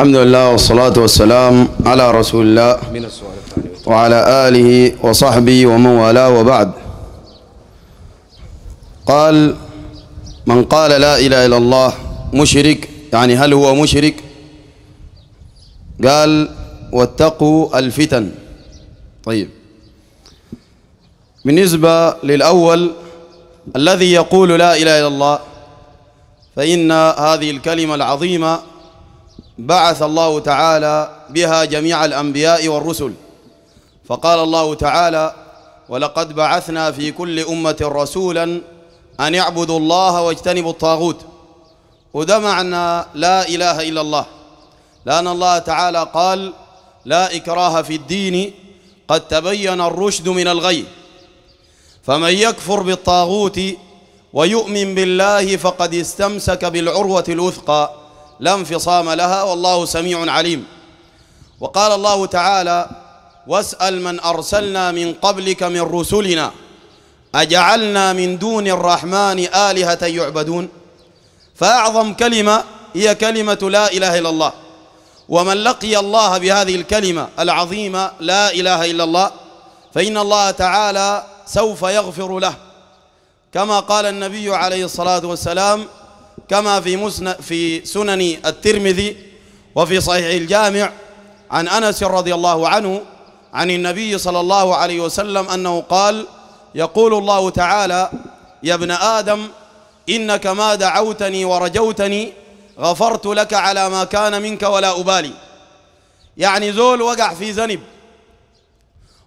الحمد لله والصلاة والسلام على رسول الله وعلى آله وصحبه ومن والاه وبعد. قال من قال لا إله إلا الله مشرك. يعني هل هو مشرك؟ قال واتقوا الفتن. طيب. بالنسبة للأول الذي يقول لا إله إلا الله فإن هذه الكلمة العظيمة بعث الله تعالى بها جميع الأنبياء والرسل. فقال الله تعالى ولقد بعثنا في كل أمة رسولا أن يعبدوا الله واجتنبوا الطاغوت وده معنى لا إله إلا الله لأن الله تعالى قال لا إكراه في الدين قد تبين الرشد من الغي فمن يكفر بالطاغوت ويؤمن بالله فقد استمسك بالعروة الوثقى. لا انفصام لها والله سميع عليم. وقال الله تعالى واسأل من أرسلنا من قبلك من رسلنا أجعلنا من دون الرحمن آلهة يعبدون؟ فأعظم كلمة هي كلمة لا إله إلا الله. ومن لقي الله بهذه الكلمة العظيمة لا إله إلا الله فإن الله تعالى سوف يغفر له. كما قال النبي عليه الصلاة والسلام كما في مسن في سنن الترمذي وفي صحيح الجامع عن أنس رضي الله عنه عن النبي صلى الله عليه وسلم أنه قال يقول الله تعالى يا ابن آدم إنك ما دعوتني ورجوتني غفرت لك على ما كان منك ولا أبالي. يعني زول وقع في ذنب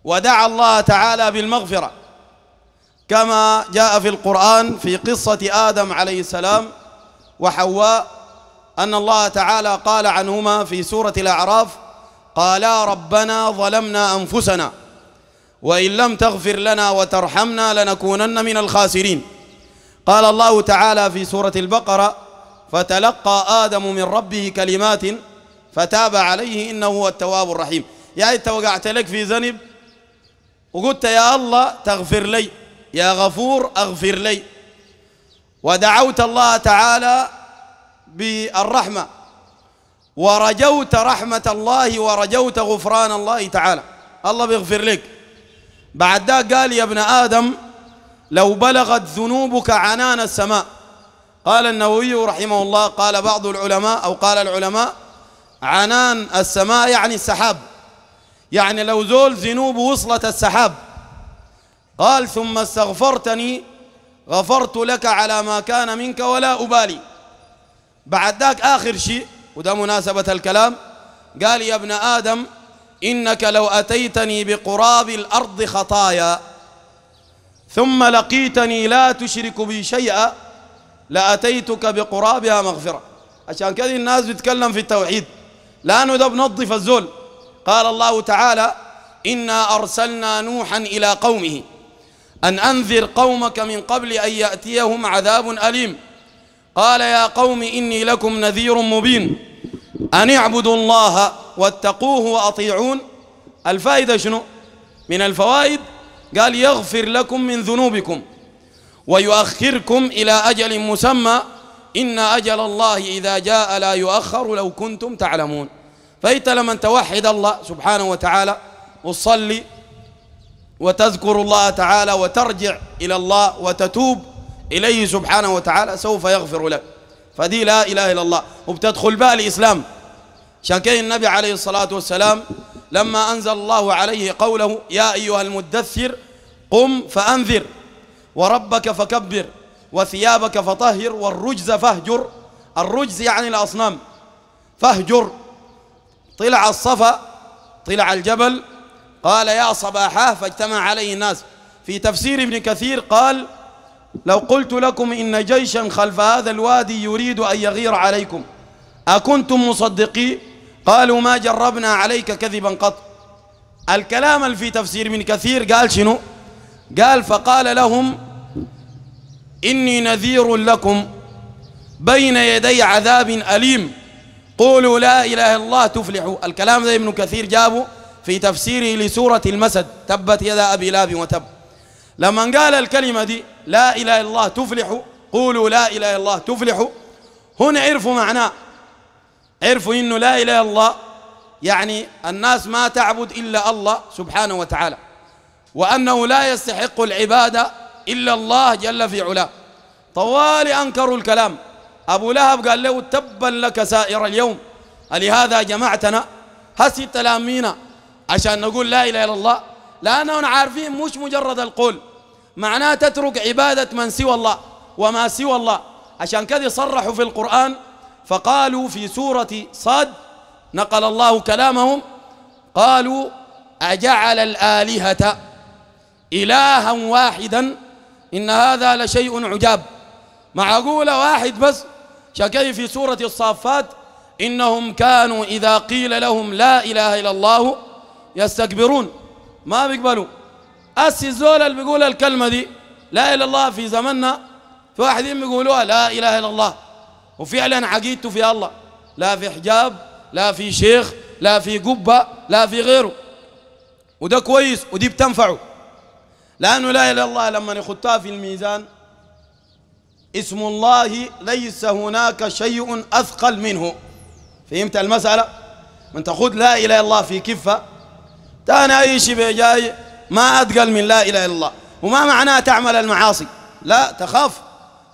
ودعا الله تعالى بالمغفرة. كما جاء في القرآن في قصة آدم عليه السلام وحواء أن الله تعالى قال عنهما في سورة الأعراف قالا ربنا ظلمنا أنفسنا وإن لم تغفر لنا وترحمنا لنكونن من الخاسرين. قال الله تعالى في سورة البقرة فتلقى آدم من ربه كلمات فتاب عليه إنه هو التواب الرحيم. يعني أنت وقعت لك في ذنب؟ وقلت يا الله تغفر لي يا غفور أغفر لي. ودعوت الله تعالى بالرحمة. ورجوت رحمة الله ورجوت غفران الله تعالى. الله بيغفر لك. بعد ذاك قال يا ابن آدم لو بلغت ذنوبك عنان السماء. قال النووي رحمه الله قال بعض العلماء أو قال العلماء عنان السماء يعني السحاب. يعني لو زول ذنوب وصلت السحاب. قال ثم استغفرتني غفرت لك على ما كان منك ولا أبالي. بعد ذاك آخر شيء وده مناسبة الكلام. قال يا ابن آدم إنك لو أتيتني بقراب الأرض خطايا ثم لقيتني لا تشرك بي شيئا لأتيتك بقرابها مغفرة. عشان كذا الناس بتتكلم في التوحيد. لأنه ده بنظف الزول. قال الله تعالى إنا أرسلنا نوحا إلى قومه أن أنذر قومك من قبل أن يأتيهم عذاب أليم. قال يا قوم إني لكم نذير مبين. أن اعبدوا الله واتقوه وأطيعون. الفائدة شنو؟ من الفوائد. قال يغفر لكم من ذنوبكم. ويؤخركم إلى أجل مسمى. إن أجل الله إذا جاء لا يؤخر لو كنتم تعلمون. فأنت لمن توحد الله سبحانه وتعالى وتصلي وتذكر الله تعالى وترجع إلى الله وتتوب. إليه سبحانه وتعالى سوف يغفر لك فدي لا إله إلا الله. وبتدخل بها الإسلام. كده النبي عليه الصلاة والسلام لما أنزل الله عليه قوله يا أيها المدثر قم فأنذر وربك فكبر وثيابك فطهر والرجز فاهجر. الرجز يعني الأصنام. فاهجر. طلع الصفا طلع الجبل قال يا صباحاه فاجتمع عليه الناس. في تفسير ابن كثير قال لو قلت لكم إن جيشا خلف هذا الوادي يريد أن يغير عليكم أكنتم مصدقين قالوا ما جربنا عليك كذبا قط. الكلام في تفسير ابن كثير قال شنو؟ قال فقال لهم إني نذير لكم بين يدي عذاب أليم. قولوا لا إله إلا الله تفلحوا. الكلام ذا ابن كثير جابه في تفسيره لسورة المسد تبت يدا أبي لاب وتب. لما قال الكلمة دي لا إله إلا الله تفلحوا. قولوا لا إله إلا الله تفلحوا. هنا عرفوا معناه. عرفوا إنه لا إله إلا الله. يعني الناس ما تعبد إلا الله سبحانه وتعالى. وأنه لا يستحق العبادة إلا الله جل في علاه. طوال أنكروا الكلام. أبو لهب قال له تبا لك سائر اليوم. ألهذا جمعتنا؟ هسي تلامينا عشان نقول لا إله إلا الله. لأنهم عارفين مش مجرد القول. معناه تترك عبادة من سوى الله وما سوى الله. عشان كذا صرحوا في القرآن فقالوا في سورة صاد نقل الله كلامهم قالوا أجعل الآلهة إلها واحدا إن هذا لشيء عجاب. معقول واحد بس شكي في سورة الصافات إنهم كانوا إذا قيل لهم لا إله إلا الله يستكبرون. ما بيقبلوا. أسي الزول اللي بيقول الكلمة دي لا إله الله في زمننا في واحدين بيقولوها لا إله إلا الله. وفعلا عقيدته في الله. لا في حجاب لا في شيخ لا في قبة لا في غيره. وده كويس ودي بتنفعه. لأنه لا إله إلا الله لما يخطها في الميزان اسم الله ليس هناك شيء أثقل منه. فهمت المسألة؟ من تأخذ لا إله إلا الله في كفة تاني أي شيء جاي ما أثقل من لا إله إلا الله. وما معناه تعمل المعاصي؟ لا تخاف.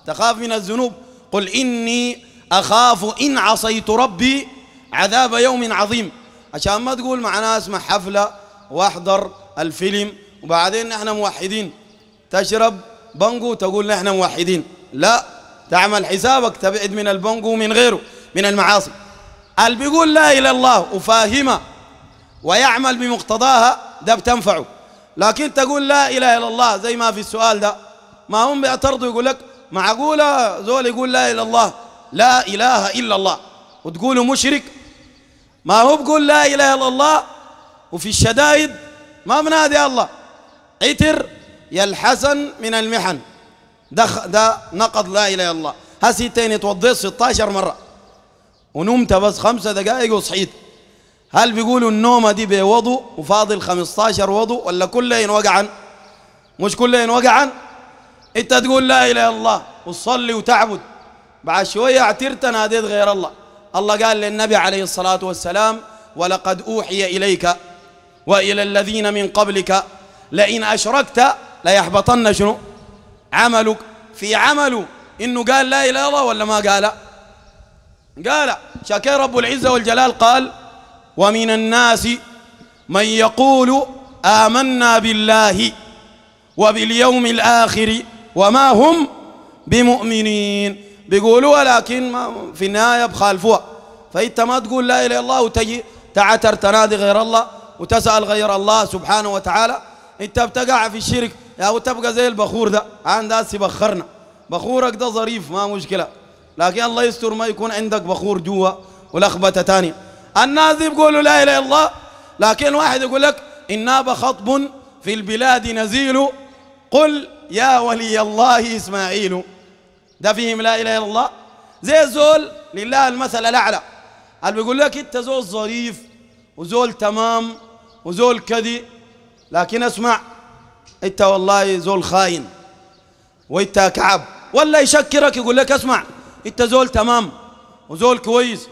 تخاف من الذنوب. قل إني أخاف إن عصيت ربي عذاب يوم عظيم. عشان ما تقول معناه اسمع حفلة واحضر الفيلم وبعدين نحن موحدين. تشرب بنجو تقول نحن موحدين. لا تعمل حسابك تبعد من البنجو من غيره من المعاصي. اللي بيقول لا إله إلا الله وفاهمة ويعمل بمقتضاها ده بتنفعه. لكن تقول لا إله إلا الله زي ما في السؤال ده. ما هم بيعترضوا يقول لك معقولة زول يقول لا إله إلا الله لا إله إلا الله وتقولوا مشرك. ما هو بقول لا إله إلا الله وفي الشدائد ما بنادي الله. عتر يا الحسن من المحن. ده, ده نقض لا إله إلا الله. هسي تاني توضيت 16 مرة. ونمت بس خمسة دقائق وصحيت. هل بيقولوا النومة دي بوضوء وفاضل 15 وضوء ولا كلهن وقعا؟ مش كلهن وقعا؟ إنت تقول لا إله إلا الله وتصلي وتعبد. بعد شوية اعترت ناديت غير الله. الله قال للنبي عليه الصلاة والسلام ولقد أوحي إليك وإلى الذين من قبلك لئن أشركت ليحبطن شنو؟ عملك. في عمله إنه قال لا إله إلا الله ولا ما قال؟ قال شكي رب العزة والجلال قال ومن الناس من يقول آمنا بالله وباليوم الآخر وما هم بمؤمنين. بيقولوا لكن ما في النهاية بخالفوها. فأنت ما تقول لا إله إلا الله وتجي تعتر تنادي غير الله وتسأل غير الله سبحانه وتعالى. أنت بتقع في الشرك. يا وتبقى زي البخور ده. عند بخرنا بخورك ده ظريف ما مشكلة. لكن الله يستر ما يكون عندك بخور جوا ولخبطة تانية. الناس دي بيقولوا لا إله إلا الله لكن واحد يقول لك الناب خطب في البلاد نزيل قل يا ولي الله إسماعيل. ده فيهم لا إله إلا الله؟ زي زول لله المثل الأعلى. اللي بيقول لك أنت زول ظريف وزول تمام وزول كذي لكن اسمع أنت والله زول خاين وأنت كعب. ولا يشكرك يقول لك اسمع أنت زول تمام وزول كويس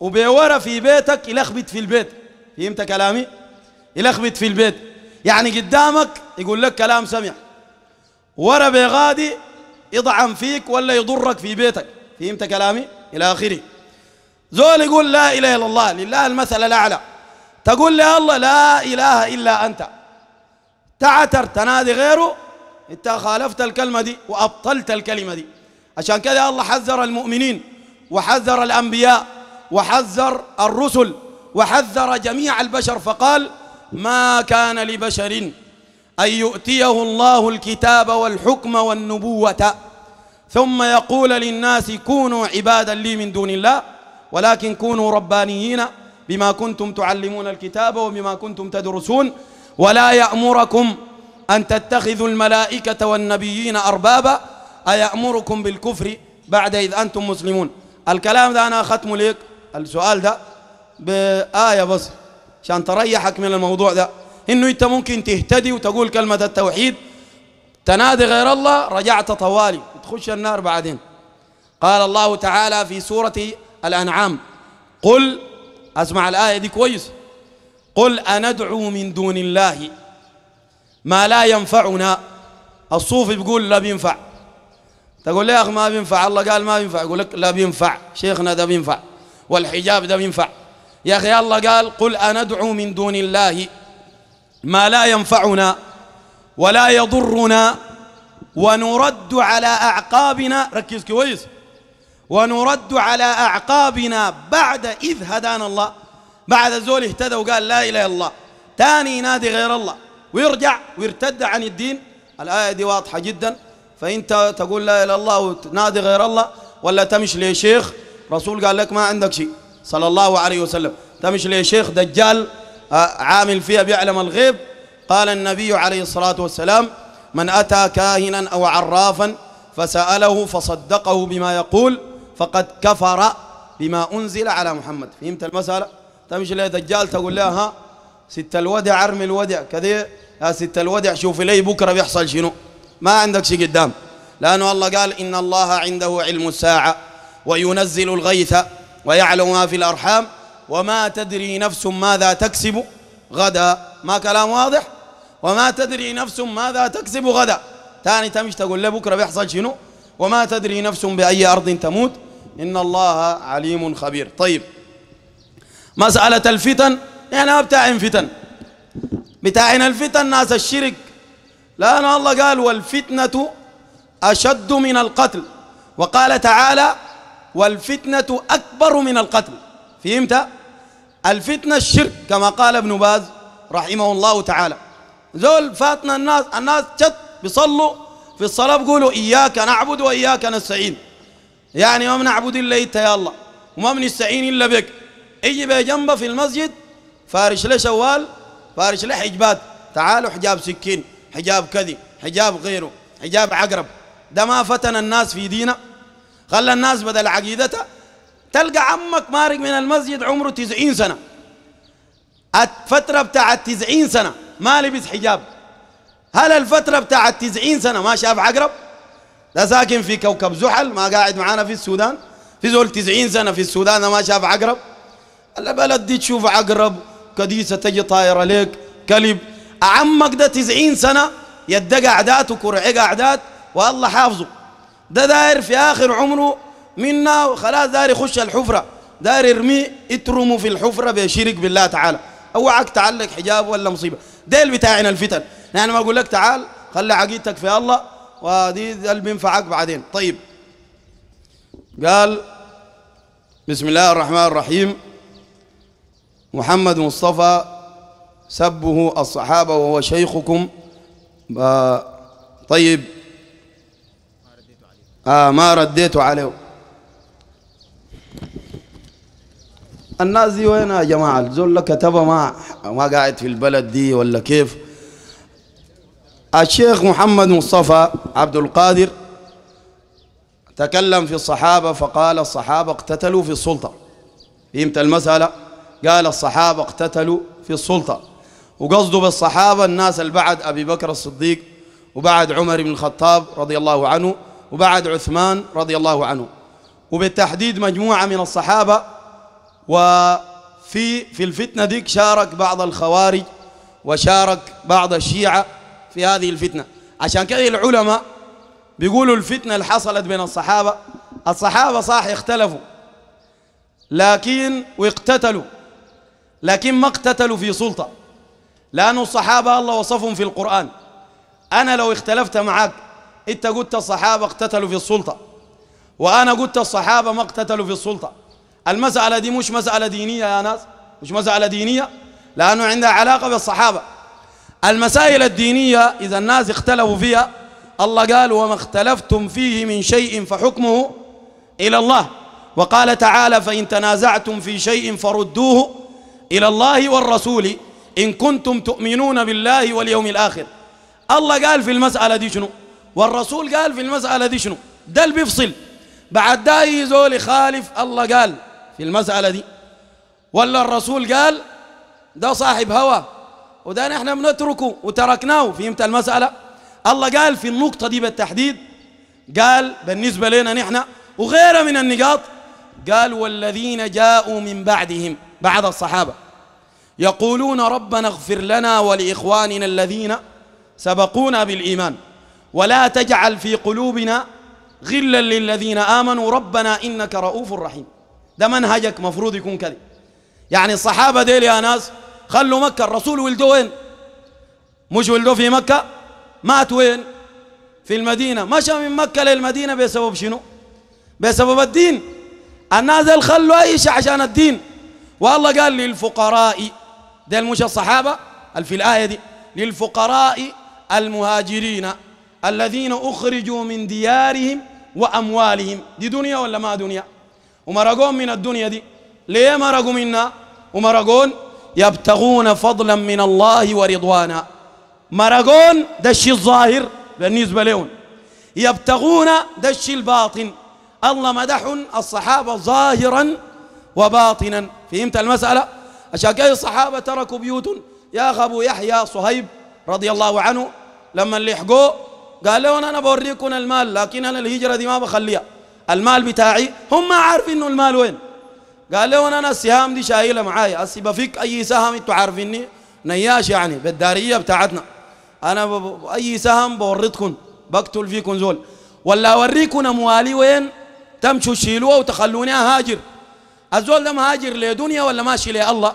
وبيورا في بيتك يلخبط في البيت. فهمت كلامي؟ يلخبط في البيت. يعني قدامك يقول لك كلام سمع ورا بيغادي يضعن فيك ولا يضرك في بيتك. فهمت كلامي؟ إلى آخره. زول يقول لا إله إلا الله لله المثل الأعلى. تقول لي الله لا إله إلا أنت. تعتر تنادي غيره أنت خالفت الكلمة دي وأبطلت الكلمة دي. عشان كذا الله حذر المؤمنين وحذر الأنبياء. وحذر الرسل وحذر جميع البشر فقال ما كان لبشر أن يؤتيه الله الكتاب والحكم والنبوة ثم يقول للناس كونوا عبادا لي من دون الله ولكن كونوا ربانيين بما كنتم تعلمون الكتاب وبما كنتم تدرسون ولا يأمركم أن تتخذوا الملائكة والنبيين أربابا أيأمركم بالكفر بعد إذ أنتم مسلمون. الكلام ده أنا أختم لك السؤال ده بآية بس عشان تريحك من الموضوع ده. إنه أنت ممكن تهتدي وتقول كلمة التوحيد تنادي غير الله رجعت طوالي تخش النار بعدين. قال الله تعالى في سورة الأنعام قل أسمع الآية دي كويس قل أندعو من دون الله ما لا ينفعنا. الصوفي بيقول لا بينفع. تقول لي يا أخي ما بينفع الله قال ما بينفع يقول لك لا بينفع شيخنا ده بينفع. والحجاب ده بينفع يا أخي الله قال قل أندعو من دون الله ما لا ينفعنا ولا يضرنا ونرد على أعقابنا. ركز كويس. ونرد على أعقابنا بعد إذ هدانا الله. بعد الزول اهتدى وقال لا إله إلا الله. تاني ينادي غير الله. ويرجع ويرتد عن الدين. الآية دي واضحة جدا. فأنت تقول لا إله إلا الله وتنادي غير الله ولا تمشي لشيخ رسول قال لك ما عندك شيء. صلى الله عليه وسلم. تمشي لشيخ دجال آه، عامل فيها بيعلم الغيب؟ قال النبي عليه الصلاة والسلام من أتى كاهنا أو عرافا فسأله فصدقه بما يقول فقد كفر بما أنزل على محمد. فهمت المسألة؟ تمشي لي دجال تقول لها ها ست الودع ارمي الودع. كذا يا ست الودع شوفي لي بكرة بيحصل شنو؟ ما عندك شيء قدام. لأنه الله قال إن الله عنده علم الساعة. وينزل الغيث ويعلم ما في الأرحام وما تدري نفس ماذا تكسب غدا. ما كلام واضح؟ وما تدري نفس ماذا تكسب غدا. ثاني تمشي تقول له بكرة بيحصل شنو؟ وما تدري نفس بأي أرض تموت. إن الله عليم خبير. طيب. مسألة الفتن. يعني ما بتاعين فتن. بتاعين الفتن ناس الشرك. لأن الله قال والفتنة أشد من القتل. وقال تعالى والفتنة أكبر من القتل. فهمت؟ الفتنة الشرك كما قال ابن باز رحمه الله تعالى. زول فاتنا الناس الناس جد بيصلوا في الصلاة بيقولوا إياك نعبد وإياك نستعين. يعني ما بنعبد إلا أنت يا الله وما بنستعين إلا بك. يجي بجنبه في المسجد فارش له شوال فارش له حجبات. تعالوا حجاب سكين حجاب كذي حجاب غيره حجاب عقرب. ده ما فتن الناس في دينا خلى الناس بدل عقيدتها تلقى عمك مارق من المسجد عمره تسعين سنة. الفترة بتاعت تسعين سنة ما لبس حجاب. هل الفترة بتاعت تسعين سنة ما شاف عقرب؟ ده ساكن في كوكب زحل ما قاعد معانا في السودان. في زول تسعين سنة في السودان ما شاف عقرب. البلد دي تشوف عقرب كديسة تجي طايرة ليك كلب عمك ده تسعين سنة يدق أعداد وكرعق أعداد والله حافظه. ده داير في آخر عمره منا وخلاص داير يخش الحفرة. داير يرميه اترموا في الحفرة بشرك بالله تعالى. اوعك تعلق حجاب ولا مصيبة. ديل بتاعنا الفتن. يعني ما أقول لك تعال خلي عقيدتك في الله ودي اللي بينفعك بعدين. طيب. قال بسم الله الرحمن الرحيم. محمد مصطفى سبه الصحابة وهو شيخكم. طيب. آه ما رديت عليه الناس دي وين يا جماعة؟ الزول كتبها ما ما قاعد في البلد دي ولا كيف؟ الشيخ محمد مصطفى عبد القادر تكلم في الصحابة فقال الصحابة اقتتلوا في السلطة. فهمت المسألة؟ قال الصحابة اقتتلوا في السلطة. وقصده بالصحابة الناس اللي بعد أبي بكر الصديق وبعد عمر بن الخطاب رضي الله عنه وبعد عثمان رضي الله عنه. وبالتحديد مجموعة من الصحابة وفي في الفتنة ديك شارك بعض الخوارج وشارك بعض الشيعة في هذه الفتنة. عشان كده العلماء بيقولوا الفتنة اللي حصلت بين الصحابة الصحابة صح اختلفوا لكن واقتتلوا لكن ما اقتتلوا في سلطة لأن الصحابة الله وصفهم في القرآن. أنا لو اختلفت معك أنت قلت الصحابة اقتتلوا في السلطة وأنا قلت الصحابة ما اقتتلوا في السلطة. المسألة دي مش مسألة دينية يا ناس مش مسألة دينية لأنه عندها علاقة بالصحابة. المسائل الدينية إذا الناس اختلفوا فيها الله قال وما اختلفتم فيه من شيء فحكمه إلى الله وقال تعالى فإن تنازعتم في شيء فردوه إلى الله والرسول إن كنتم تؤمنون بالله واليوم الآخر الله قال في المسألة دي شنو؟ والرسول قال في المسألة دي شنو؟ ده اللي بيفصل. بعد ده يزول يخالف الله قال في المسألة دي. ولا الرسول قال ده صاحب هوى. وده نحن بنتركه وتركناه. فهمت المسألة؟ الله قال في النقطة دي بالتحديد قال بالنسبة لنا نحن وغيرها من النقاط قال والذين جاءوا من بعدهم بعد الصحابة. يقولون ربنا اغفر لنا ولإخواننا الذين سبقونا بالإيمان. ولا تجعل في قلوبنا غلا للذين آمنوا. ربنا إنك رؤوف رحيم. ده منهجك مفروض يكون كذا يعني الصحابة ديل يا ناس خلوا مكة الرسول ولدوا وين؟ مش ولدوا في مكة؟ مات وين؟ في المدينة. مشى من مكة للمدينة بسبب شنو؟ بسبب الدين. الناس اللي خلوا أي شيء عشان الدين. والله قال للفقراء ده مش الصحابة في الآية دي للفقراء المهاجرين. الذين أخرجوا من ديارهم وأموالهم. دي دنيا ولا ما دنيا؟ ومرقون من الدنيا دي. ليه مرقوا منا؟ ومرقون يبتغون فضلا من الله ورضوانا. مرقون ده الشيء الظاهر بالنسبة لهم. يبتغون ده الشيء الباطن. الله مدحهم الصحابة ظاهرا وباطنا. فهمت المسألة؟ عشان كده الصحابة تركوا بيوت يا أبو يحيى صهيب رضي الله عنه لما لحقوه قال لهم أنا بوريكم المال لكن أنا الهجرة دي ما بخليها. المال بتاعي هم ما عارفين إنه المال وين. قال لهم أنا السهام دي شايلة معايا. أسي بفك أي سهم أنتوا عارفيني؟ نياش يعني بالدارية بتاعتنا. أنا ب... أي سهم بورطكم بقتل فيكم زول. ولا أوريكم أموالي وين؟ تمشوا تشيلوها وتخلوني أهاجر. الزول ده مهاجر لدنيا ولا ماشي لله؟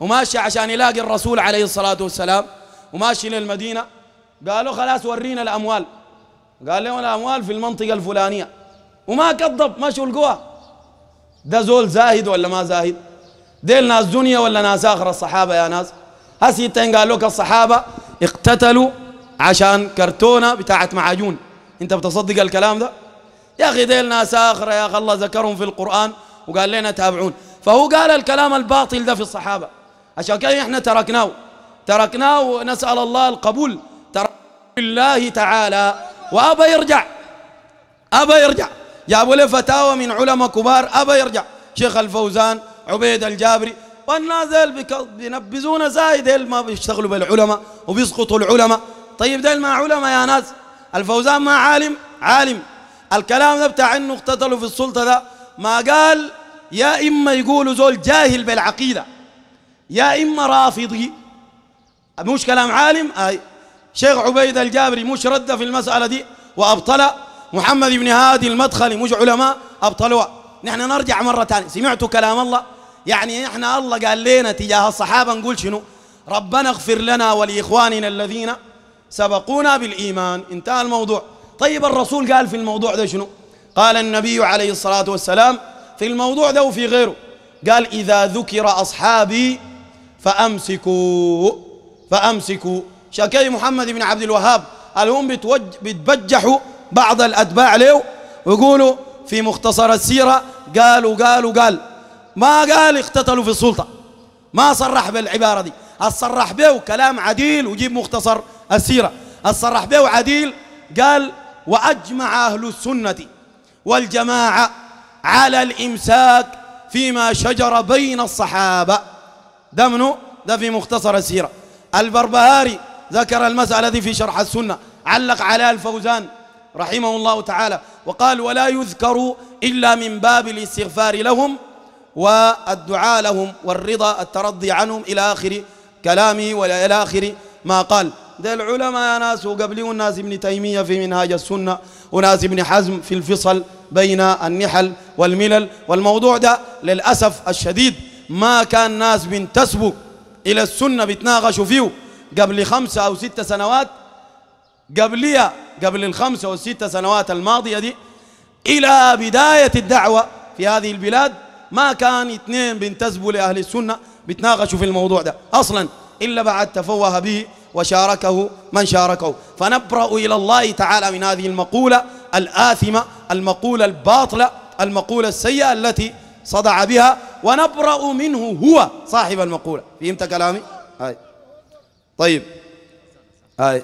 وماشي عشان يلاقي الرسول عليه الصلاة والسلام وماشي للمدينة. قالوا خلاص ورينا الأموال. قال لهم الأموال في المنطقة الفلانية. وما كذب مشوا القوى. ده زول زاهد ولا ما زاهد؟ ديل ناس دنيا ولا ناس آخر الصحابة يا ناس. هسيتين قال لك الصحابة اقتتلوا عشان كرتونة بتاعت معجون. أنت بتصدق الكلام ده؟ يا أخي ديل ناس آخر يا أخي الله ذكرهم في القرآن وقال لنا تابعون. فهو قال الكلام الباطل ده في الصحابة. عشان كده إحنا تركناه. تركناه ونسأل الله القبول. الله تعالى. وأبى يرجع. أبى يرجع. جابوا له فتاوى من علماء كبار. أبى يرجع. شيخ الفوزان عبيد الجابري. والناس بينبذون زايد ما بيشتغلوا بالعلماء وبيسقطوا العلماء. طيب ده ما علماء يا ناس؟ الفوزان ما عالم؟ عالم. الكلام ده بتاع إنه اقتتلوا في السلطة ده. ما قال يا إما يقولوا زول جاهل بالعقيدة يا إما رافضي. مش كلام عالم؟ أي. شيخ عبيد الجابري مش رد في المسألة دي وأبطل. محمد بن هادي المدخلي مش علماء ابطلوها نحن نرجع مرة ثانية سمعتوا كلام الله؟ يعني إحنا الله قال لنا تجاه الصحابة نقول شنو؟ ربنا اغفر لنا ولإخواننا الذين سبقونا بالإيمان. انتهى الموضوع. طيب الرسول قال في الموضوع ده شنو؟ قال النبي عليه الصلاة والسلام في الموضوع ده وفي غيره. قال إذا ذكر أصحابي فأمسكوا فأمسكوا. شكي محمد بن عبد الوهاب قال هم بتوج بتبجحوا بعض الأتباع له ويقولوا في مختصر السيرة قالوا قالوا قال ما قال اقتتلوا في السلطة ما صرح بالعبارة دي الصرح به كلام عديل وجيب مختصر السيرة الصرح به عديل قال وأجمع أهل السنة والجماعة على الإمساك فيما شجر بين الصحابة. ده منو؟ ده في مختصر السيرة. البربهاري ذكر المسألة دي في شرح السنة. علق عليها الفوزان رحمه الله تعالى. وقال ولا يذكر إلا من باب الاستغفار لهم والدعاء لهم والرضا الترضي عنهم إلى آخر كلامي وإلى آخر ما قال. ده العلماء يا ناس وقبلهم الناس ابن تيمية في منهاج السنة وناس ابن حزم في الفصل بين النحل والملل. والموضوع ده للأسف الشديد ما كان ناس بينتسبوا إلى السنة بيتناقشوا فيه. قبل خمسة أو ستة سنوات قبلها قبل الخمسة أو الستة سنوات الماضية دي إلى بداية الدعوة في هذه البلاد ما كان اثنين بينتسبوا لأهل السنة بيتناقشوا في الموضوع ده أصلا إلا بعد تفوه به وشاركه من شاركه. فنبرأ إلى الله تعالى من هذه المقولة الآثمة المقولة الباطلة المقولة السيئة التي صدع بها ونبرأ منه هو صاحب المقولة. فهمت كلامي؟ هاي. طيب. هاي.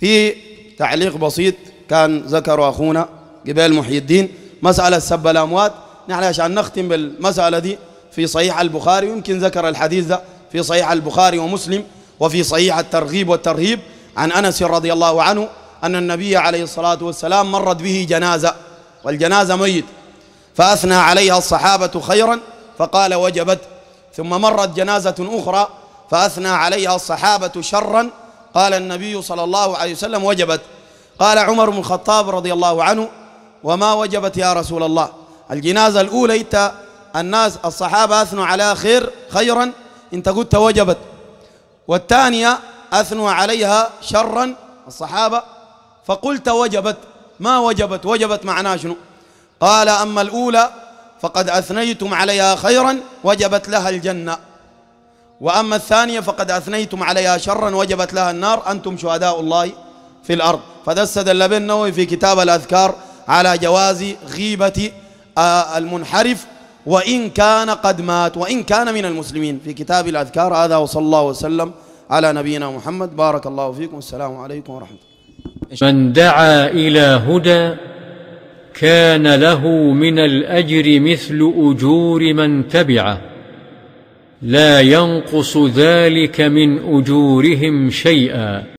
في تعليق بسيط كان ذكر أخونا قبيل محي الدين مسألة سب الأموات. نحن عشان نختم بالمسألة دي في صحيح البخاري ويمكن ذكر الحديث ده في صحيح البخاري ومسلم وفي صحيح الترغيب والترهيب عن أنس رضي الله عنه أن النبي عليه الصلاة والسلام مرت به جنازة والجنازة ميت. فأثنى عليها الصحابة خيرا فقال وجبت. ثم مرت جنازة أخرى فأثنى عليها الصحابة شرا. قال النبي صلى الله عليه وسلم وجبت. قال عمر بن الخطاب رضي الله عنه وما وجبت يا رسول الله؟ الجنازة الأولى إنت الناس الصحابة أثنوا عليها خير خيرا. إنت قلت وجبت. والثانية أثنوا عليها شرا الصحابة. فقلت وجبت. ما وجبت؟ وجبت معناه شنو؟ قال أما الأولى فقد أثنيتم عليها خيرا وجبت لها الجنة. وأما الثانية فقد أثنيتم عليها شرا وجبت لها النار أنتم شهداء الله في الأرض. استدل به النووي في كتاب الأذكار على جواز غيبة آه، المنحرف وإن كان قد مات وإن كان من المسلمين. في كتاب الأذكار هذا وصلى الله وسلم على نبينا محمد. بارك الله فيكم. السلام عليكم ورحمة الله. من دعا إلى هدى كان له من الأجر مثل أجور من تبعه. لا ينقص ذلك من أجورهم شيئا.